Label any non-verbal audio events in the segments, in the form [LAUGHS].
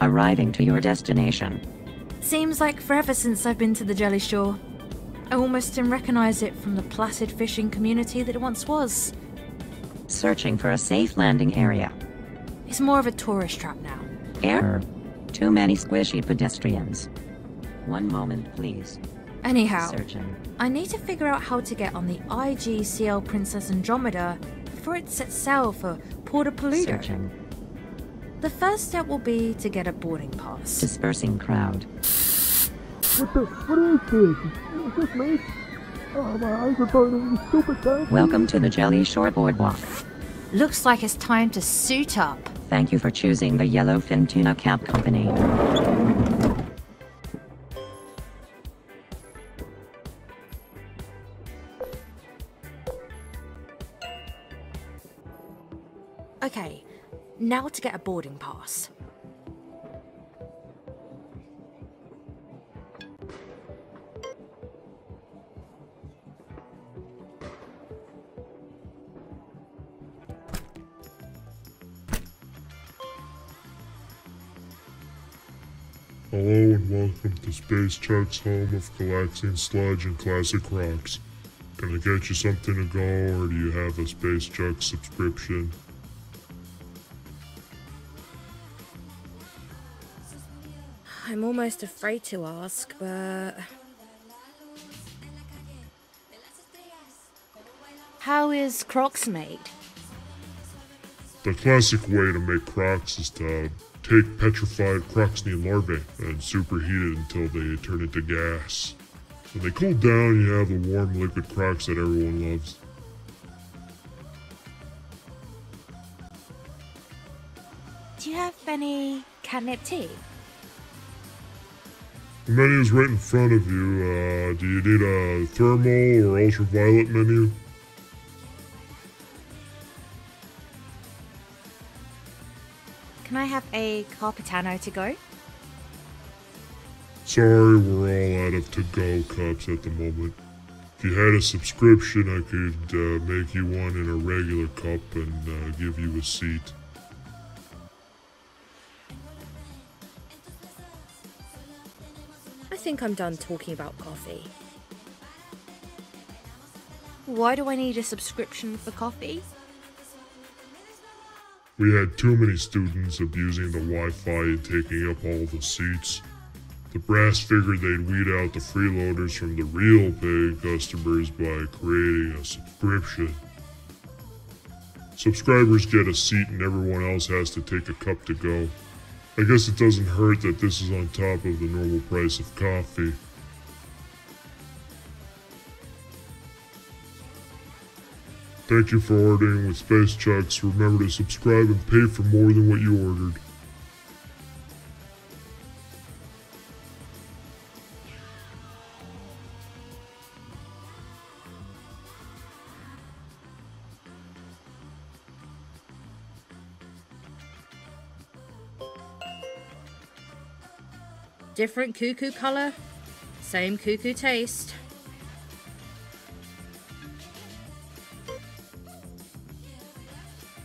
arriving to your destination. Seems like forever since I've been to the Jelly Shore. I almost didn't recognize it from the placid fishing community that it once was. Searching for a safe landing area. It's more of a tourist trap now. Error. Too many squishy pedestrians. One moment, please. Anyhow, Searching. I need to figure out how to get on the IGCL Princess Andromeda before it sets sail for Porta Paludo. Searching. The first step will be to get a boarding pass. Dispersing crowd. What the? What is this? Is this me? Oh, my eyes are burning, you stupid thing. Welcome to the Jelly Shore Boardwalk. Looks like it's time to suit up. Thank you for choosing the Yellowfin Tuna Cap Company. Okay, now to get a boarding pass. Hello and welcome to Space Chuck's home of Galaxian sludge and classic rocks. Can I get you something to go, or do you have a Space Chuck subscription? Almost afraid to ask, but. How is Crocs made? The classic way to make crocs is to take petrified croxney larvae and superheat it until they turn into gas. When they cool down, you have the warm liquid crocs that everyone loves. Do you have any catnip tea? The menu is right in front of you. Uh, do you need a thermal or ultraviolet menu? Can I have a Carpetano to go? Sorry, we're all out of to-go cups at the moment. If you had a subscription, I could uh, make you one in a regular cup and uh, give you a seat. Think I'm done talking about coffee. Why do I need a subscription for coffee? We had too many students abusing the Wi-Fi and taking up all the seats. The brass figured they'd weed out the freeloaders from the real paying customers by creating a subscription. Subscribers get a seat and everyone else has to take a cup to go. I guess it doesn't hurt that this is on top of the normal price of coffee. Thank you for ordering with Space Chucks. Remember to subscribe and pay for more than what you ordered. Different cuckoo color, same cuckoo taste.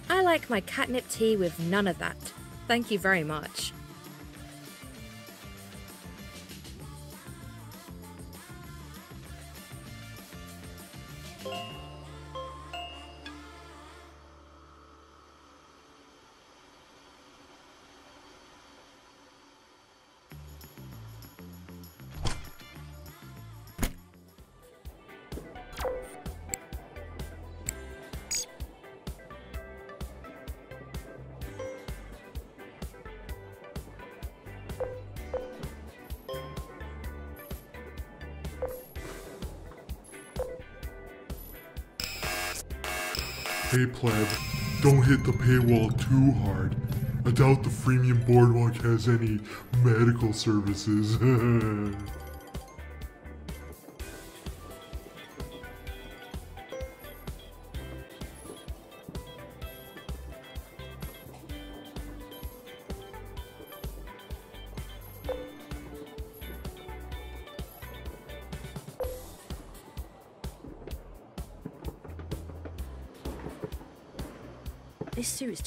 I like my catnip tea with none of that. Thank you very much. Hey pleb, don't hit the paywall too hard. I doubt the freemium boardwalk has any medical services. [LAUGHS]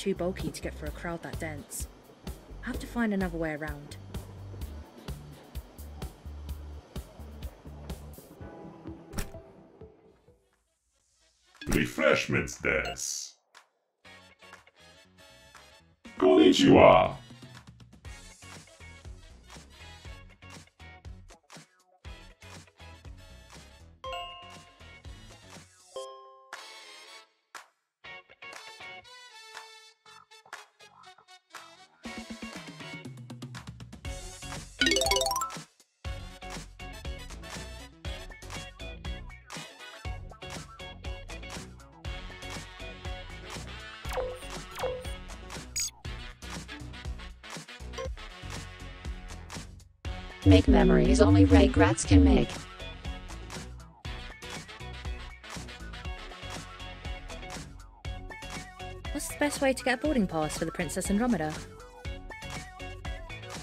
too bulky to get for a crowd that dense. I have to find another way around. Refreshments desk. Konnichiwa. Make memories only regrets can make. What's the best way to get a boarding pass for the Princess Andromeda?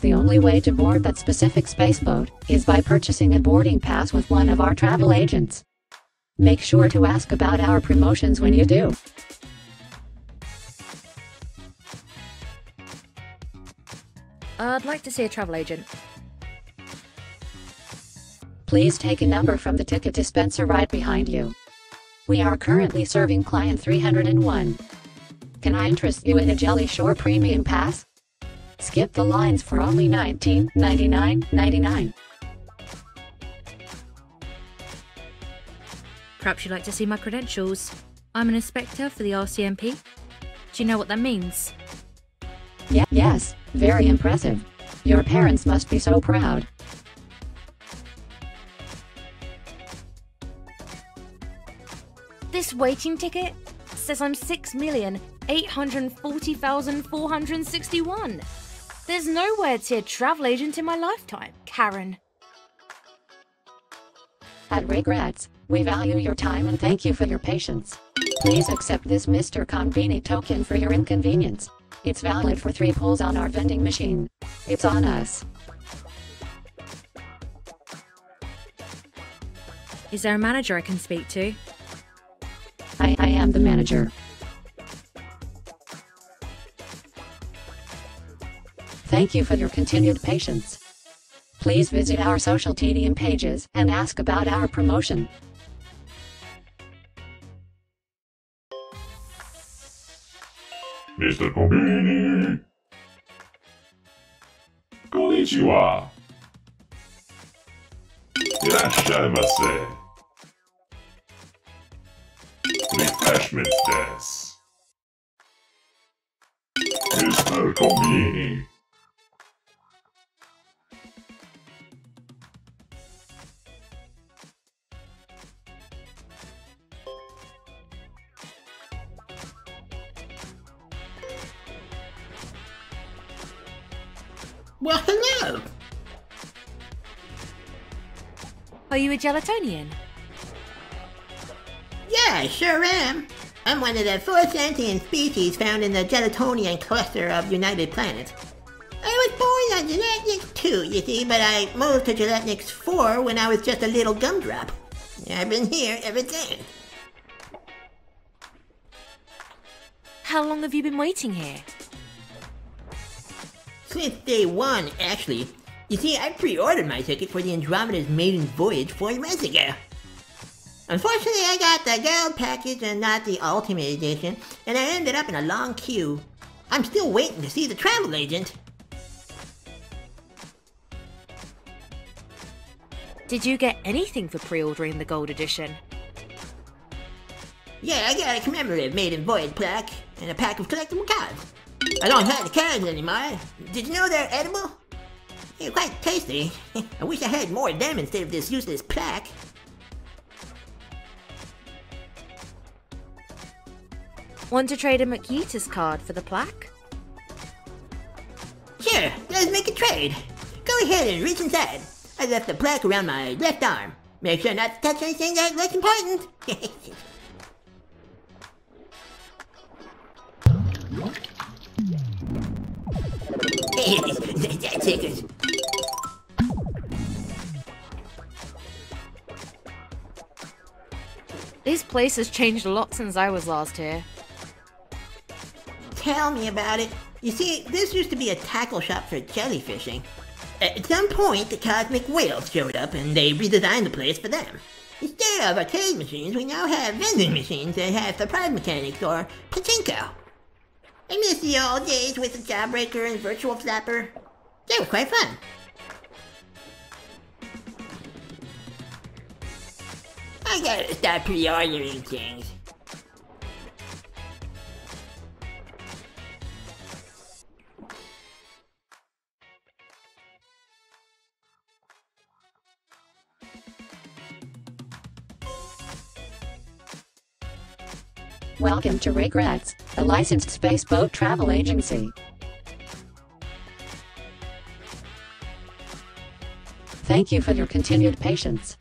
The only way to board that specific spaceboat is by purchasing a boarding pass with one of our travel agents. Make sure to ask about our promotions when you do. I'd like to see a travel agent. Please take a number from the ticket dispenser right behind you. We are currently serving client 301. Can I interest you in a Jelly Shore Premium Pass? Skip the lines for only $19.99.99. Perhaps you'd like to see my credentials. I'm an inspector for the RCNP. Do you know what that means? Yeah, yes, very impressive. Your parents must be so proud. This waiting ticket says I'm 6,840,461. There's nowhere to see a travel agent in my lifetime, Karen. At Regrets, we value your time and thank you for your patience. Please accept this Mr. Conveni token for your inconvenience. It's valid for three pulls on our vending machine. It's on us. Is there a manager I can speak to? The manager. Thank you for your continued patience. Please visit our social TDM pages and ask about our promotion. Mr. Kombini. Konnichiwa. Irashaimase. Refreshments desk. Mr. Kombini. Well, hello. Are you a gelatonian? Yeah, I sure am. I'm one of the four sentient species found in the Gelatonian cluster of United Planets. I was born on Gelatnix 2, you see, but I moved to Gelatnix 4 when I was just a little gumdrop. I've been here ever since. How long have you been waiting here? Since day one, actually. You see, I pre-ordered my ticket for the Andromeda's maiden voyage four months ago. Unfortunately, I got the gold package and not the ultimate edition, and I ended up in a long queue. I'm still waiting to see the travel agent. Did you get anything for pre-ordering the gold edition? Yeah, I got a commemorative maiden voyage plaque and a pack of collectible cards. I don't have the cards anymore. Did you know they're edible? They're quite tasty. [LAUGHS] I wish I had more of them instead of this useless plaque. Want to trade a McUtis card for the plaque? Sure, let's make a trade. Go ahead and reach inside. I left the plaque around my left arm. Make sure not to touch anything that looks important. Tickers. [LAUGHS] This place has changed a lot since I was last here. Tell me about it. You see, this used to be a tackle shop for jellyfishing. At some point, the cosmic whales showed up and they redesigned the place for them. Instead of arcade machines, we now have vending machines that have surprise mechanics or pachinko. I miss the old days with the Jawbreaker and Virtual Flapper. They were quite fun. I gotta stop pre-ordering things. Welcome to Regrets, a licensed space boat travel agency. Thank you for your continued patience.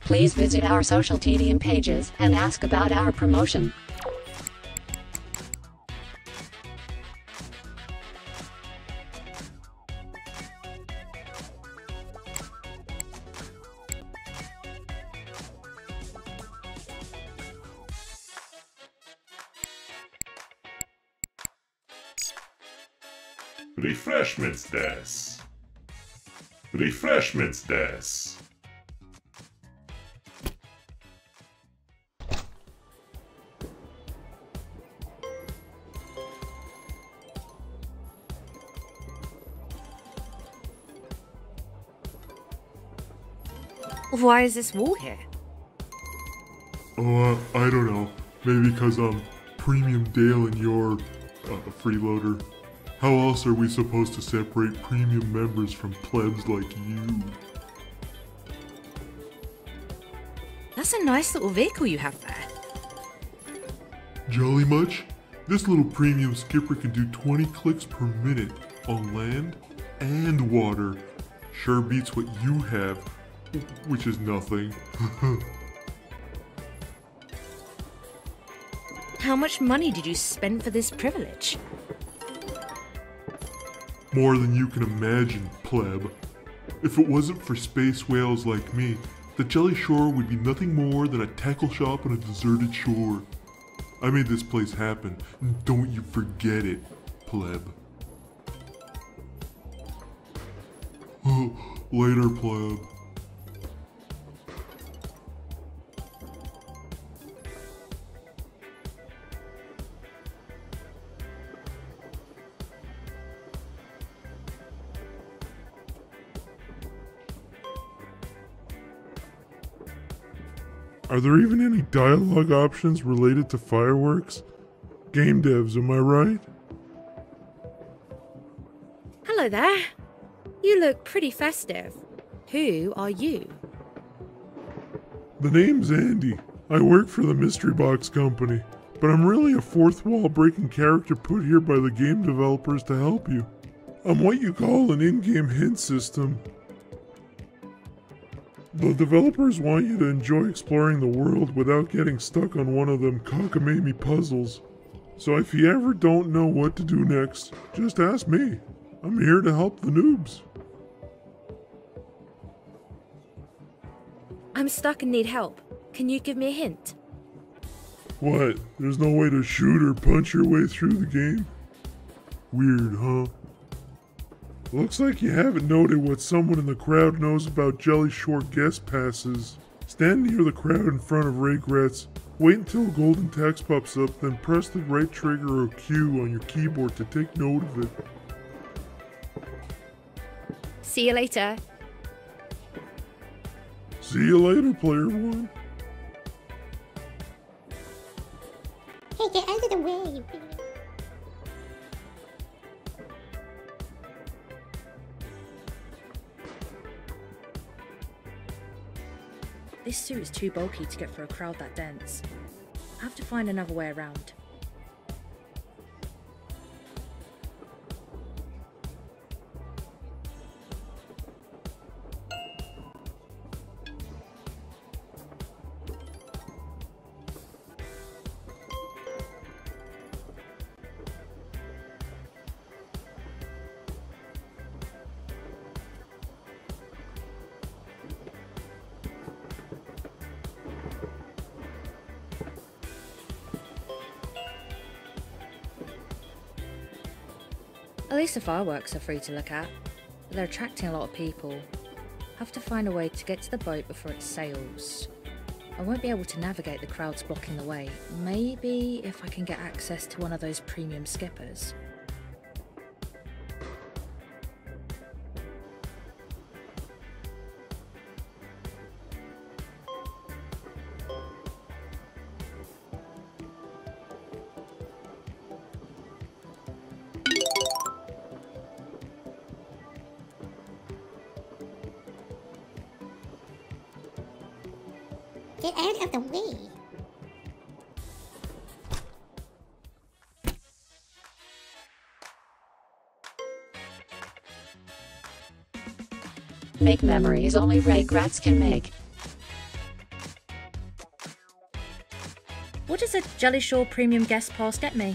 Please visit our social TDM pages and ask about our promotion. Refreshments des. Refreshments des. Why is this wall here? Oh, uh, I don't know. Maybe because I'm Premium Dale and you're uh, a freeloader. How else are we supposed to separate premium members from plebs like you? That's a nice little vehicle you have there. Jolly much? This little premium skipper can do 20 clicks per minute on land and water. Sure beats what you have, which is nothing. [LAUGHS] How much money did you spend for this privilege? More than you can imagine, pleb. If it wasn't for space whales like me, the Jelly Shore would be nothing more than a tackle shop on a deserted shore. I made this place happen, and don't you forget it, pleb. [GASPS] Later, pleb. Are there even any dialogue options related to fireworks? Game devs, am I right? Hello there. You look pretty festive. Who are you? The name's Andy. I work for the Mystery Box Company, but I'm really a fourth wall breaking character put here by the game developers to help you. I'm what you call an in game hint system. The developers want you to enjoy exploring the world without getting stuck on one of them cockamamie puzzles. So if you ever don't know what to do next, just ask me. I'm here to help the noobs. I'm stuck and need help. Can you give me a hint? What? There's no way to shoot or punch your way through the game? Weird, huh? Looks like you haven't noted what someone in the crowd knows about Jelly Shore guest passes. Stand near the crowd in front of Regrets. Wait until a golden text pops up, then press the right trigger or Q on your keyboard to take note of it. See you later. See you later, player one. Suit is too bulky to get for a crowd that dense. I have to find another way around. At least the fireworks are free to look at. They're attracting a lot of people. Have to find a way to get to the boat before it sails. I won't be able to navigate the crowds blocking the way. Maybe if I can get access to one of those premium skippers. Memories only regrets can make. What does a Jelly Shore Premium Guest Pass get me?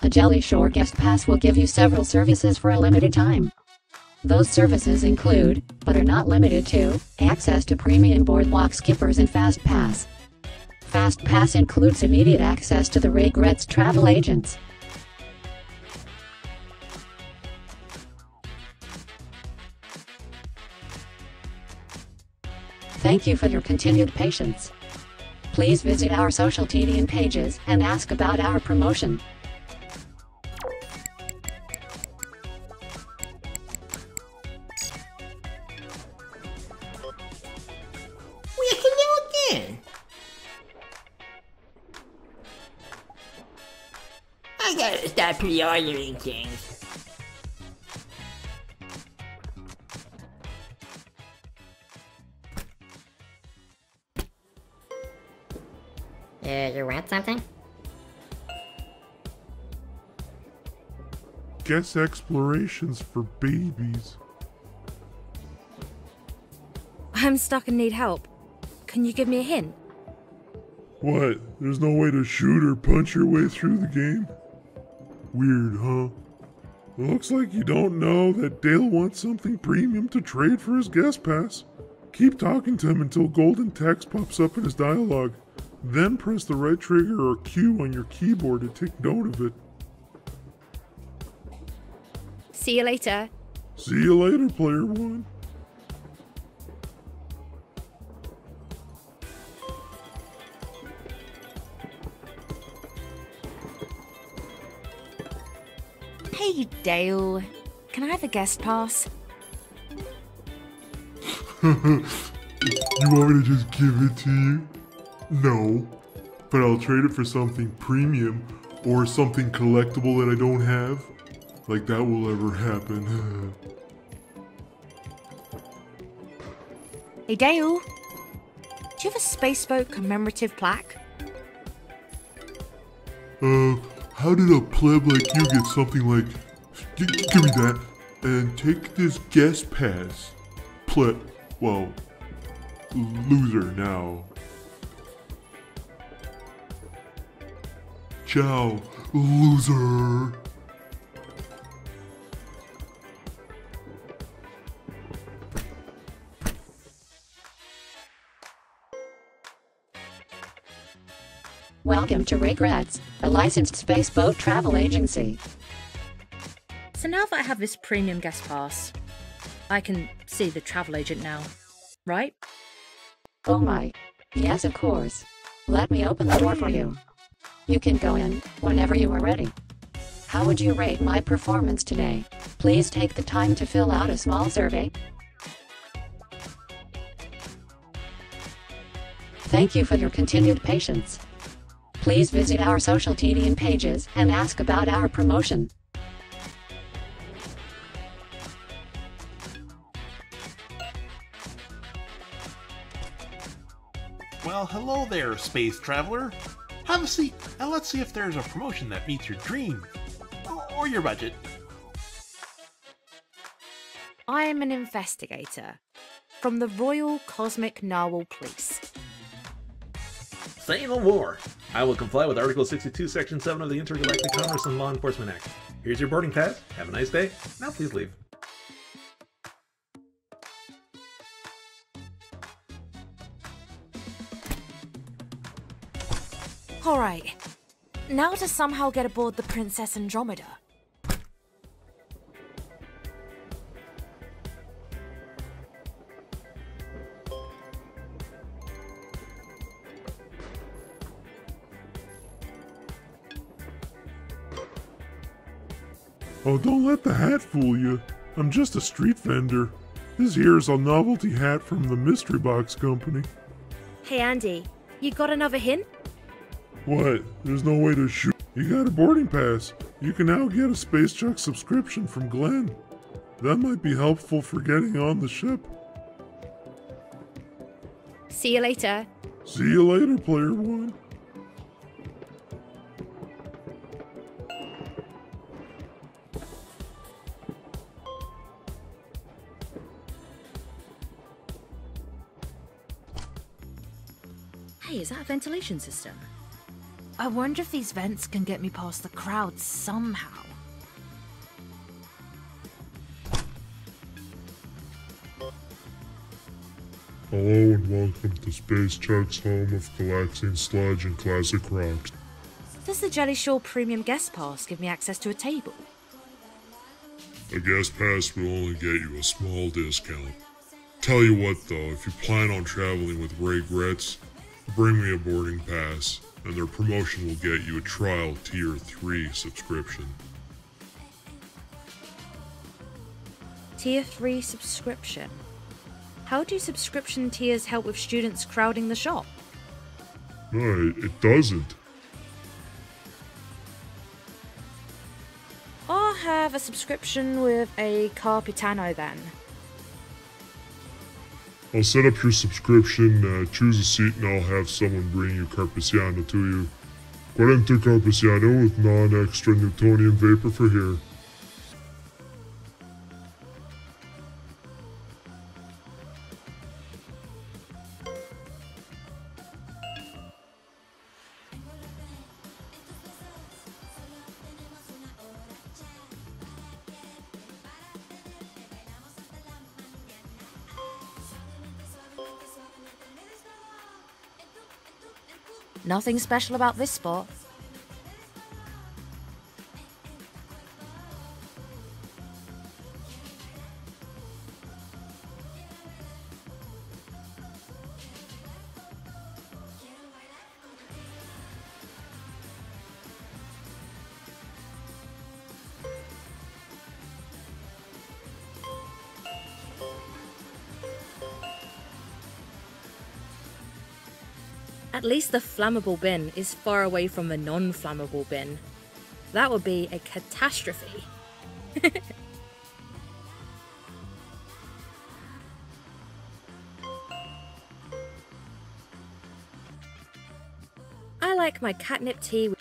A Jelly Shore guest pass will give you several services for a limited time. Those services include, but are not limited to, access to premium boardwalk skippers and Fast Pass. Fast Pass includes immediate access to the Regrets travel agents. Thank you for your continued patience. Please visit our social TDN pages and ask about our promotion. We. I gotta stop pre-ordering things. Uh, you want something? Guess explorations for babies. I'm stuck and need help. Can you give me a hint? What? There's no way to shoot or punch your way through the game? Weird, huh? Looks like you don't know that Dale wants something premium to trade for his guest pass. Keep talking to him until golden text pops up in his dialogue. Then press the right trigger or Q on your keyboard to take note of it. See you later. See you later, player one. Hey, Dale. Can I have a guest pass? [LAUGHS] You want me to just give it to you? No. But I'll trade it for something premium or something collectible that I don't have. Like that will ever happen. [SIGHS] Hey, Dale. Do you have a spaceboat commemorative plaque? uh, how did a pleb like you get something like. Give me that. And take this guest pass. Pleb. Well, loser now. Ciao, loser. Welcome to Regrets, a licensed spaceboat travel agency. So now that I have this premium guest pass, I can see the travel agent now, right? Oh my. Yes, of course. Let me open the door for you. You can go in whenever you are ready. How would you rate my performance today? Please take the time to fill out a small survey. Thank you for your continued patience. Please visit our social TDN pages and ask about our promotion. Well, hello there, space traveler. Have a seat, and let's see if there's a promotion that meets your dream or, or your budget. I am an investigator from the Royal Cosmic Narwhal Police. Say no more. I will comply with Article 62, Section 7 of the Intergalactic Commerce and Law Enforcement Act. Here's your boarding pass. Have a nice day. Now please leave. Alright, now to somehow get aboard the Princess Andromeda. Oh, don't let the hat fool you. I'm just a street vendor. This here's a novelty hat from the Mystery Box Company. Hey, Andy, you got another hint? What? There's no way to shoot. You got a boarding pass. You can now get a Space Chuck subscription from Glenn. That might be helpful for getting on the ship. See you later. See you later, Player One. Hey, is that a ventilation system? I wonder if these vents can get me past the crowd somehow. Hello and welcome to Space Chuck's home of collapsing sludge and classic rocks. Does the Jelly Shore Premium Guest Pass give me access to a table? A guest pass will only get you a small discount. Tell you what though, if you plan on traveling with regrets, bring me a boarding pass, and their promotion will get you a trial Tier 3 subscription. Tier 3 subscription. How do subscription tiers help with students crowding the shop? No, it, it doesn't. I'll have a subscription with a Carpitano then. I'll set up your subscription, uh, choose a seat, and I'll have someone bring you Carpesiano to you. Quarenta Carpesiano with non-extra Newtonian vapor for here. Nothing special about this spot. At least the flammable bin is far away from the non flammable bin. That would be a catastrophe. [LAUGHS] I like my catnip tea with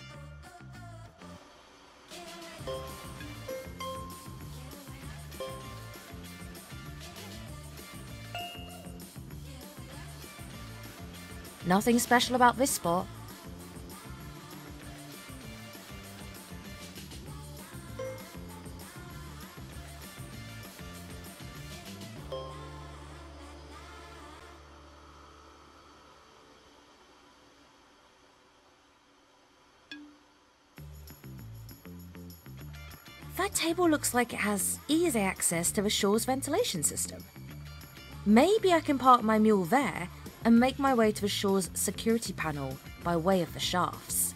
Nothing special about this spot. That table looks like it has easy access to the shore's ventilation system. Maybe I can park my mule there and make my way to the shore's security panel by way of the shafts.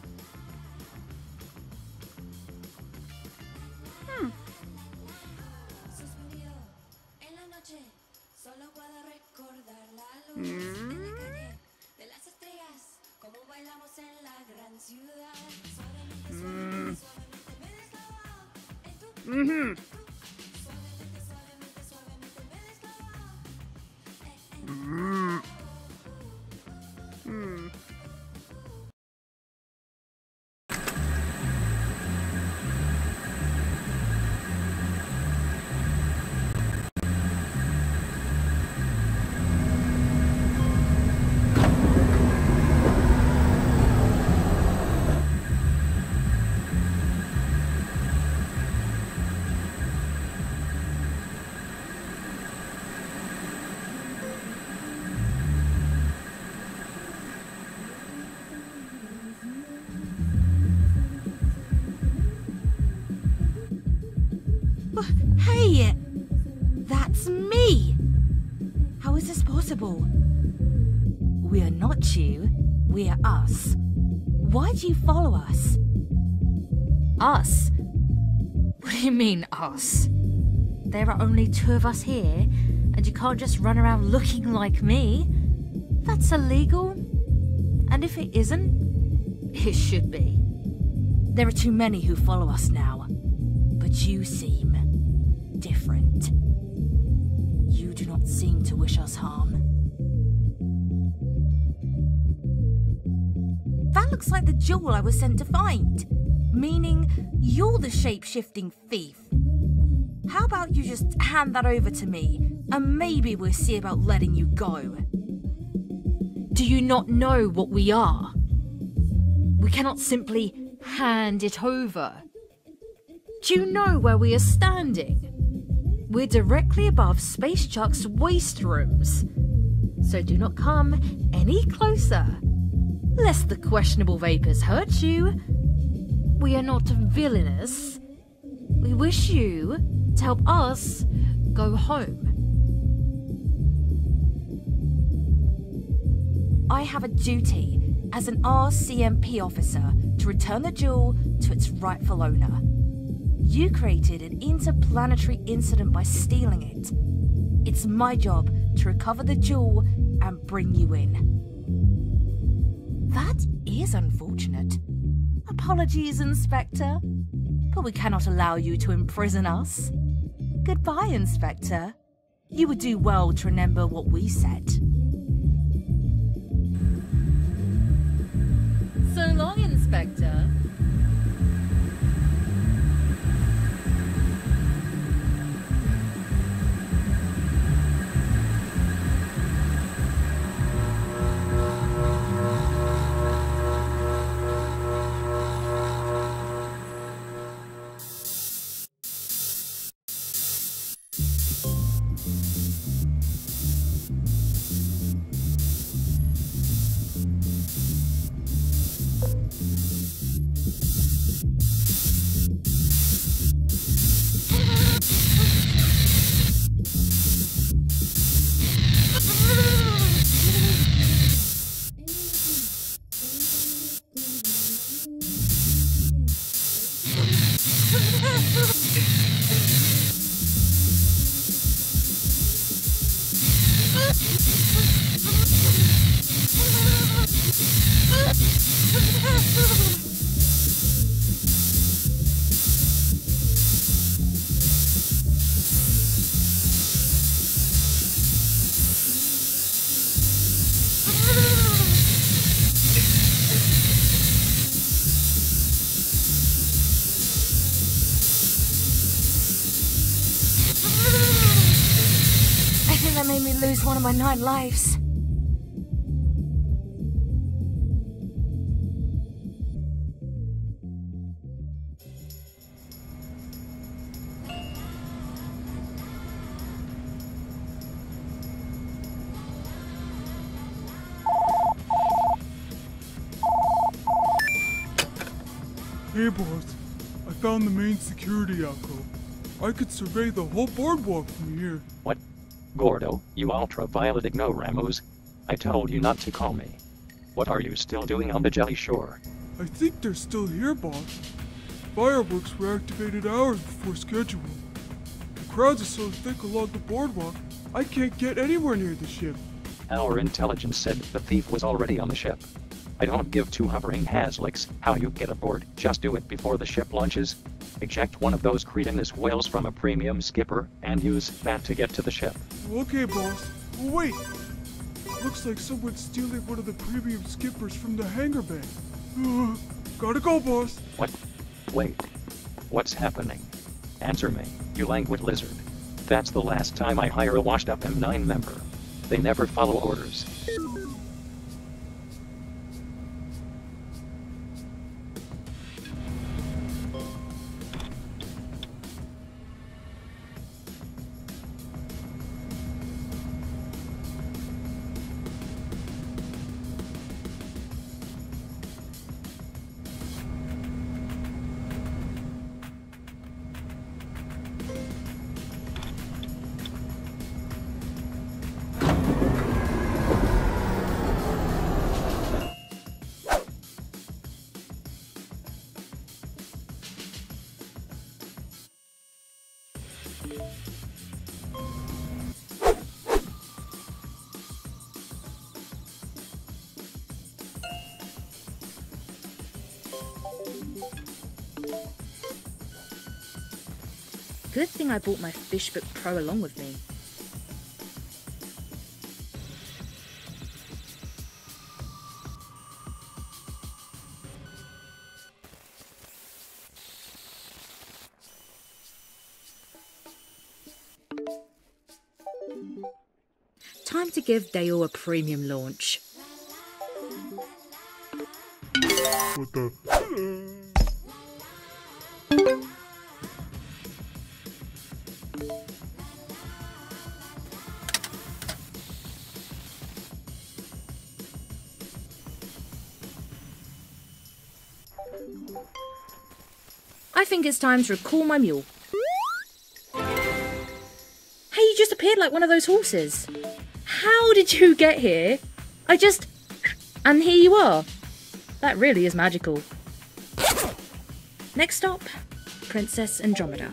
Possible? We are not you, we are us. Why do you follow us? Us? What do you mean, us? There are only two of us here, and you can't just run around looking like me. That's illegal. And if it isn't, it should be. There are too many who follow us now, but you seem wish us harm. That looks like the jewel I was sent to find, meaning you're the shape shifting thief. How about you just hand that over to me, and maybe we'll see about letting you go? Do you not know what we are? We cannot simply hand it over. Do you know where we are standing? We're directly above Space Chuck's waste rooms. So do not come any closer, lest the questionable vapors hurt you. We are not villainous. We wish you to help us go home. I have a duty as an RCNP officer to return the jewel to its rightful owner. You created an interplanetary incident by stealing it. It's my job to recover the jewel and bring you in. That is unfortunate. Apologies, Inspector, but we cannot allow you to imprison us. Goodbye, Inspector. You would do well to remember what we said. So long, Inspector. Nine lives. Hey boss, I found the main security alcove. I could survey the whole boardwalk from here. What? Gordo, you ultraviolet ignoramus. I told you not to call me. What are you still doing on the Jelly Shore? I think they're still here, boss. Fireworks were activated hours before schedule. The crowds are so thick along the boardwalk, I can't get anywhere near the ship. Our intelligence said the thief was already on the ship. I don't give two hovering haslicks how you get aboard, just do it before the ship launches. Eject one of those cretinous whales from a premium skipper, and use that to get to the ship. Okay, boss. Wait! Looks like someone's stealing one of the premium skippers from the hangar bay. Uh, [GASPS] gotta go, boss. What? Wait. What's happening? Answer me, you languid lizard. That's the last time I hire a washed up M9 member. They never follow orders. Good thing I brought my Fishbook Pro along with me. Time to give Dale a premium launch. I think it's time to recall my mule. Hey, you just appeared like one of those horses. How did you get here? I just. And here you are. That really is magical. Next stop Princess Andromeda.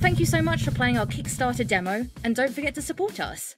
Thank you so much for playing our Kickstarter demo, and don't forget to support us.